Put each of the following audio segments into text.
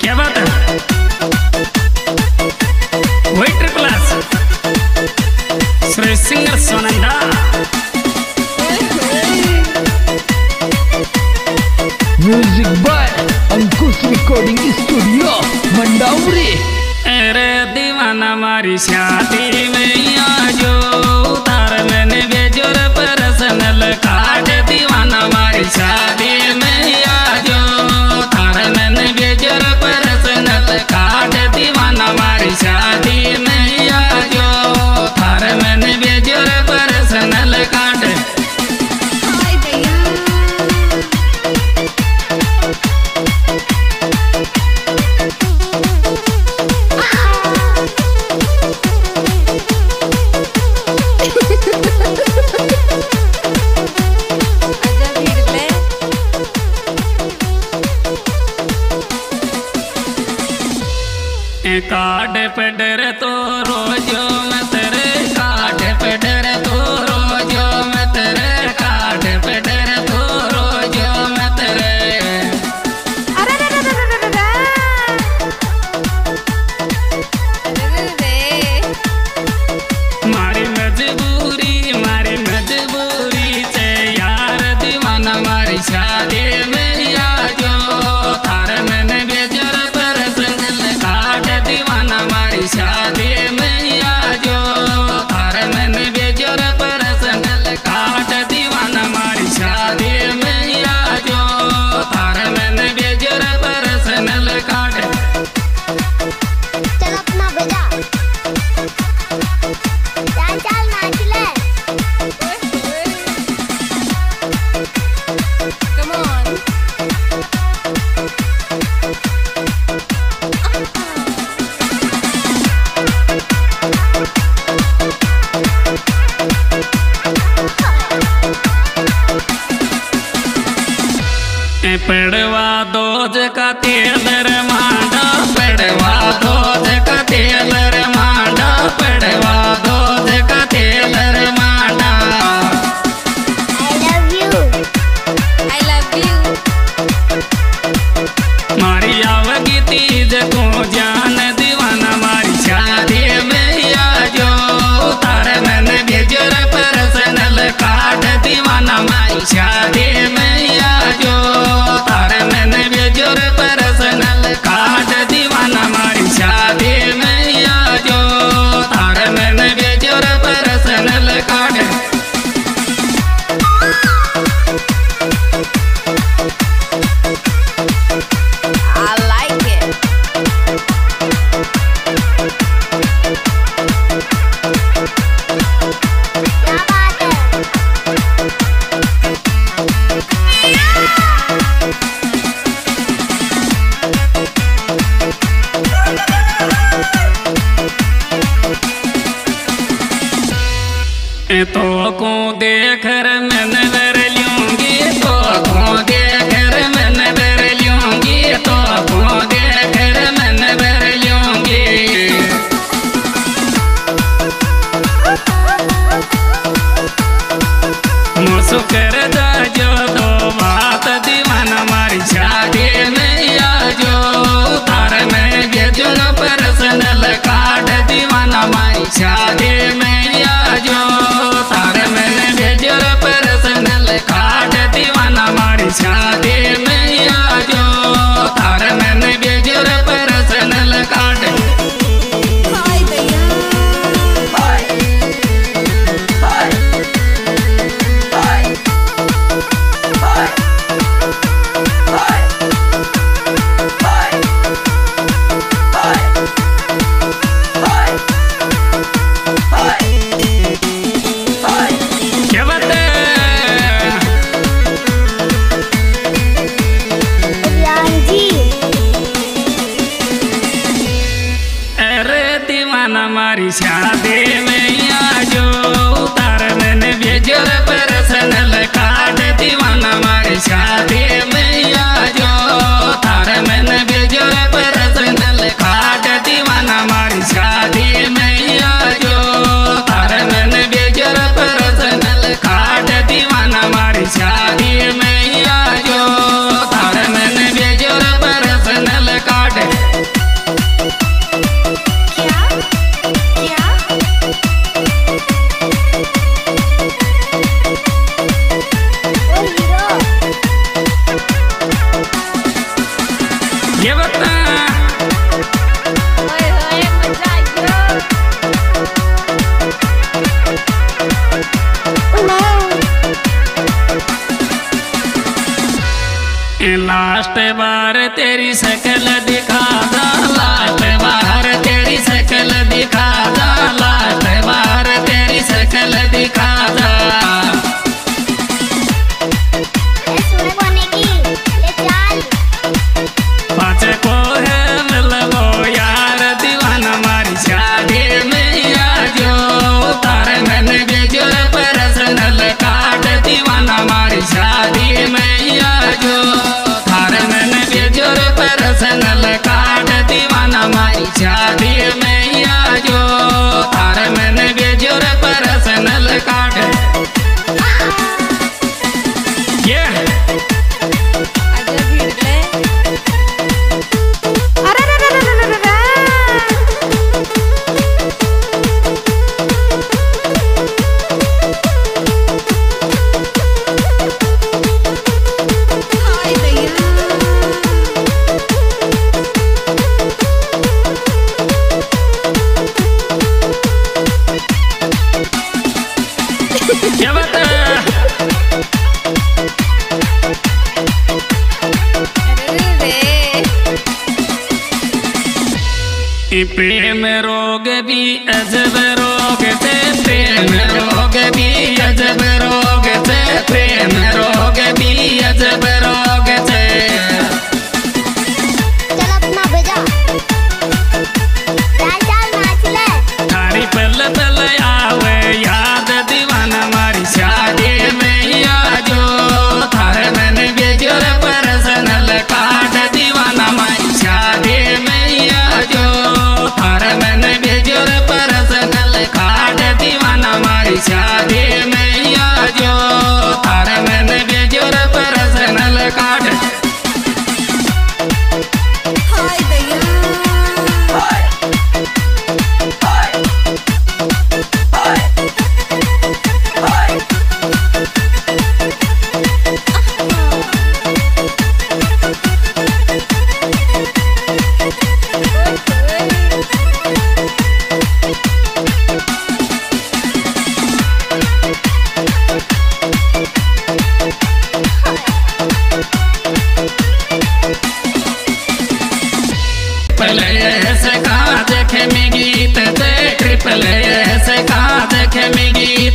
क्या बात है? वेटर class Shri singer Sonanda. Music by Ankush recording studio Mandawari अरे दीवाना मारी शादी में आजो उतार मैंने बेजोर परसन लगा दीवाना मारी शादी में आजो पेड़वा दो का तेल मांडा पेड़वा दो का तेल अच्छा दिल में बार तेरी शकल दिखा दा लाल बार तेरी शकल दिखा दा। जाने में।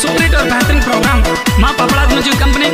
सुपरहिट और बेहतरीन प्रोग्राम माँ पापड़ा म्यूज़िक कंपनी